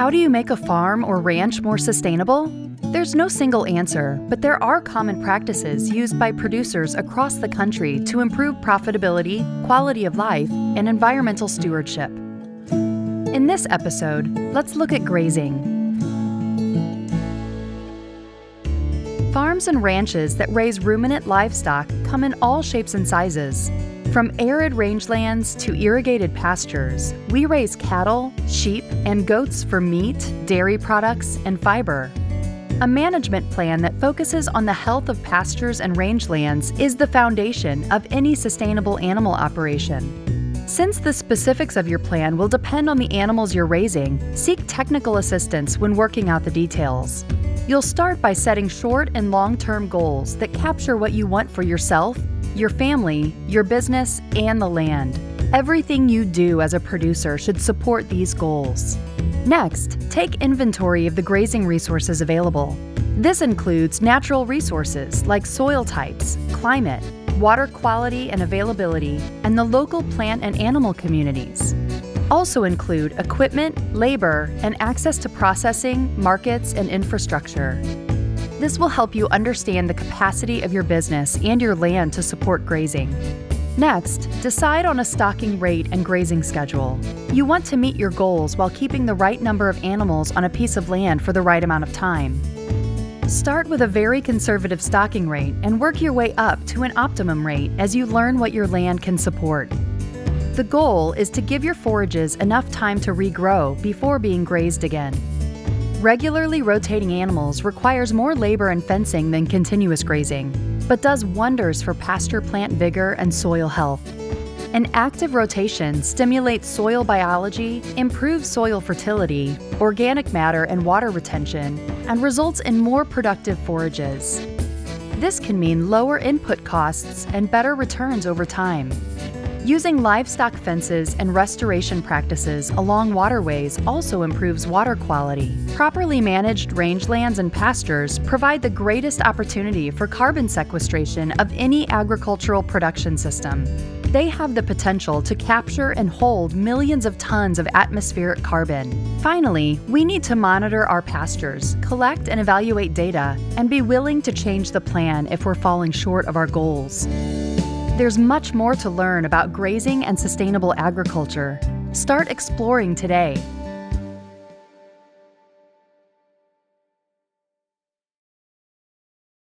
How do you make a farm or ranch more sustainable? There's no single answer, but there are common practices used by producers across the country to improve profitability, quality of life, and environmental stewardship. In this episode, let's look at grazing. Farms and ranches that raise ruminant livestock come in all shapes and sizes. From arid rangelands to irrigated pastures, we raise cattle, sheep, and goats for meat, dairy products, and fiber. A management plan that focuses on the health of pastures and rangelands is the foundation of any sustainable animal operation. Since the specifics of your plan will depend on the animals you're raising, seek technical assistance when working out the details. You'll start by setting short and long term goals that capture what you want for yourself your family, your business, and the land. Everything you do as a producer should support these goals. Next, take inventory of the grazing resources available. This includes natural resources like soil types, climate, water quality and availability, and the local plant and animal communities. Also include equipment, labor, and access to processing, markets, and infrastructure. This will help you understand the capacity of your business and your land to support grazing. Next, decide on a stocking rate and grazing schedule. You want to meet your goals while keeping the right number of animals on a piece of land for the right amount of time. Start with a very conservative stocking rate and work your way up to an optimum rate as you learn what your land can support. The goal is to give your forages enough time to regrow before being grazed again. Regularly rotating animals requires more labor and fencing than continuous grazing, but does wonders for pasture plant vigor and soil health. An active rotation stimulates soil biology, improves soil fertility, organic matter and water retention, and results in more productive forages. This can mean lower input costs and better returns over time. Using livestock fences and restoration practices along waterways also improves water quality. Properly managed rangelands and pastures provide the greatest opportunity for carbon sequestration of any agricultural production system. They have the potential to capture and hold millions of tons of atmospheric carbon. Finally, we need to monitor our pastures, collect and evaluate data, and be willing to change the plan if we're falling short of our goals. There's much more to learn about grazing and sustainable agriculture. Start exploring today